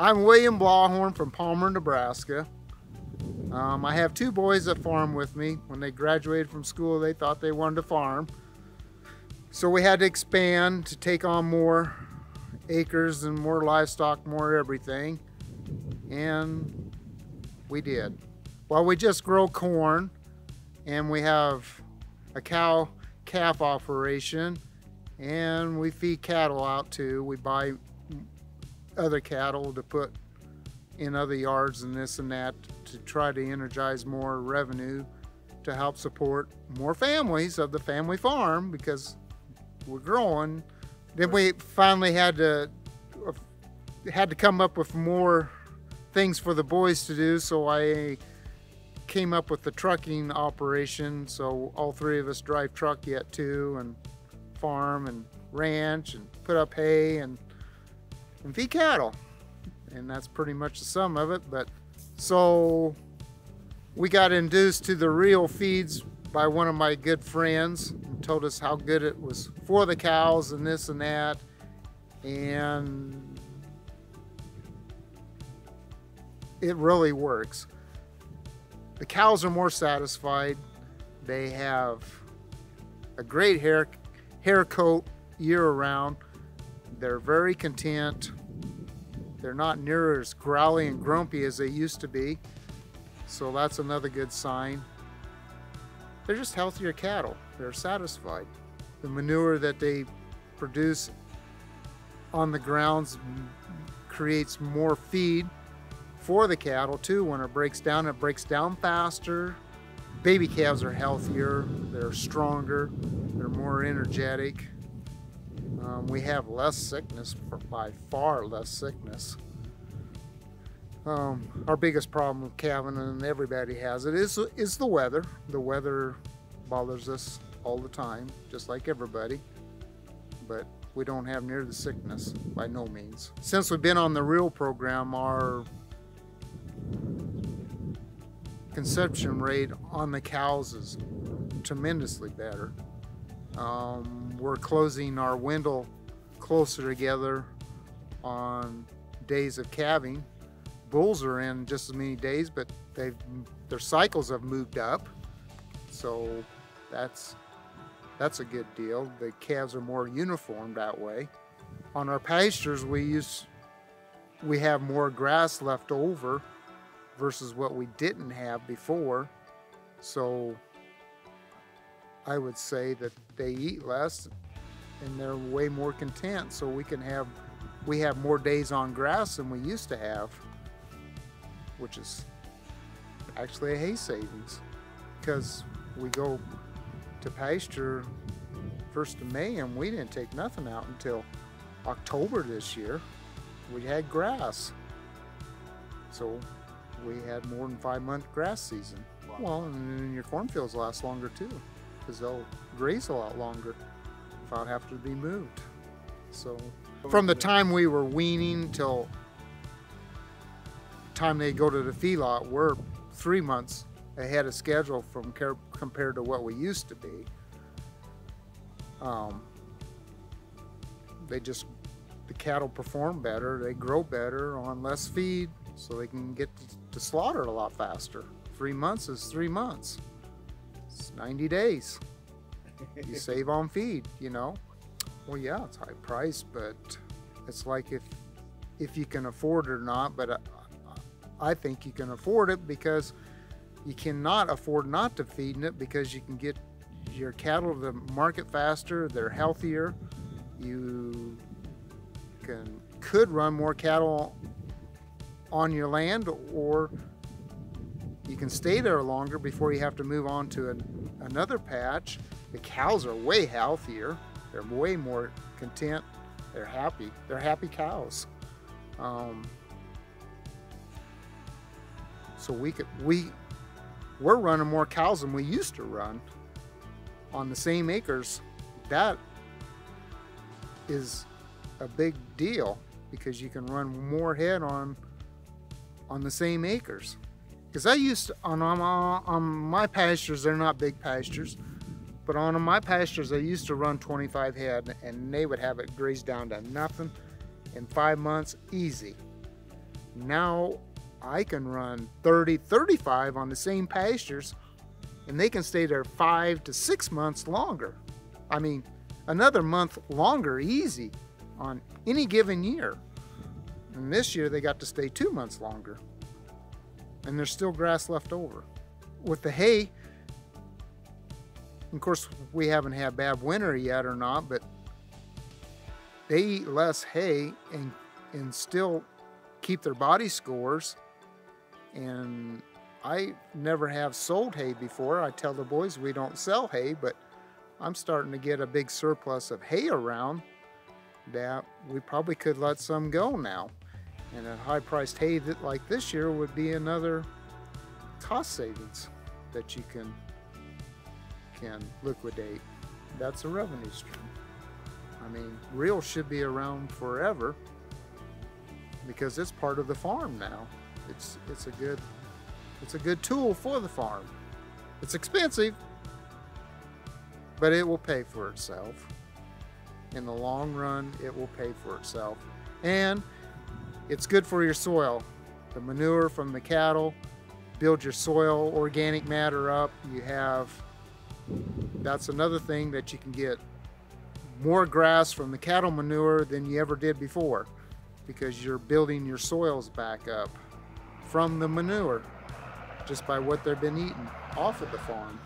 I'm William Blauhorn from Palmer, Nebraska. Um, I have two boys that farm with me. When they graduated from school, they thought they wanted to farm. So we had to expand to take on more acres and more livestock, more everything. And we did. Well, we just grow corn and we have a cow calf operation and we feed cattle out too. We buy other cattle to put in other yards and this and that to try to energize more revenue to help support more families of the family farm because we're growing. Then we finally had to had to come up with more things for the boys to do, so I came up with the trucking operation. So all three of us drive truck yet too, and farm and ranch and put up hay and and feed cattle. And that's pretty much the sum of it. But so we got induced to the Rio feeds by one of my good friends and told us how good it was for the cows and this and that. And it really works. The cows are more satisfied. They have a great hair, hair coat year around. They're very content. They're not near as growly and grumpy as they used to be. So that's another good sign. They're just healthier cattle. They're satisfied. The manure that they produce on the grounds creates more feed for the cattle too. When it breaks down, it breaks down faster. Baby calves are healthier, they're stronger, they're more energetic. Um, we have less sickness, by far less sickness. Um, our biggest problem with calving, and everybody has it, is, is the weather. The weather bothers us all the time, just like everybody. But we don't have near the sickness, by no means. Since we've been on the Rio program, our conception rate on the cows is tremendously better. Um, we're closing our window closer together on days of calving. Bulls are in just as many days, but they've their cycles have moved up, so that's that's a good deal. The calves are more uniform that way. On our pastures, we use we have more grass left over versus what we didn't have before. So I would say that they eat less and they're way more content. So we can have, we have more days on grass than we used to have, which is actually a hay savings because we go to pasture first of May and we didn't take nothing out until October this year. We had grass. So we had more than five month grass season. Wow. Well, and your cornfields last longer too, because they'll graze a lot longer without having to be moved. So from the time we were weaning till time they go to the feedlot, we're three months ahead of schedule from compared to what we used to be. Um, they just the cattle perform better, they grow better on less feed, so they can get to slaughter a lot faster. Three months is three months. It's 90 days. You save on feed, you know. Well, yeah, it's high price, but it's like if if you can afford it or not. But I, I think you can afford it because you cannot afford not to feed it because you can get your cattle to the market faster. They're healthier. You can could run more cattle on your land or you can stay there longer before you have to move on to an, another patch. The cows are way healthier. They're way more content. They're happy. They're happy cows. Um, so we could we we're running more cows than we used to run on the same acres. That is a big deal because you can run more head on on the same acres. Because I used to, on, on, on my pastures, they're not big pastures, but on my pastures, I used to run 25 head and they would have it grazed down to nothing in five months, easy. Now I can run 30, 35 on the same pastures and they can stay there five to six months longer. I mean, another month longer easy on any given year. And this year they got to stay two months longer. And there's still grass left over. With the hay, of course, we haven't had bad winter yet or not, but they eat less hay and, and still keep their body scores. And I never have sold hay before. I tell the boys we don't sell hay, but I'm starting to get a big surplus of hay around that we probably could let some go now. And a high priced hay that like this year would be another cost savings that you can can liquidate. That's a revenue stream. I mean, Rio should be around forever because it's part of the farm now. It's it's a good it's a good tool for the farm. It's expensive, but it will pay for itself. In the long run, it will pay for itself. And it's good for your soil. The manure from the cattle build your soil organic matter up. You have, that's another thing that you can get more grass from the cattle manure than you ever did before because you're building your soils back up from the manure just by what they've been eating off of the farm.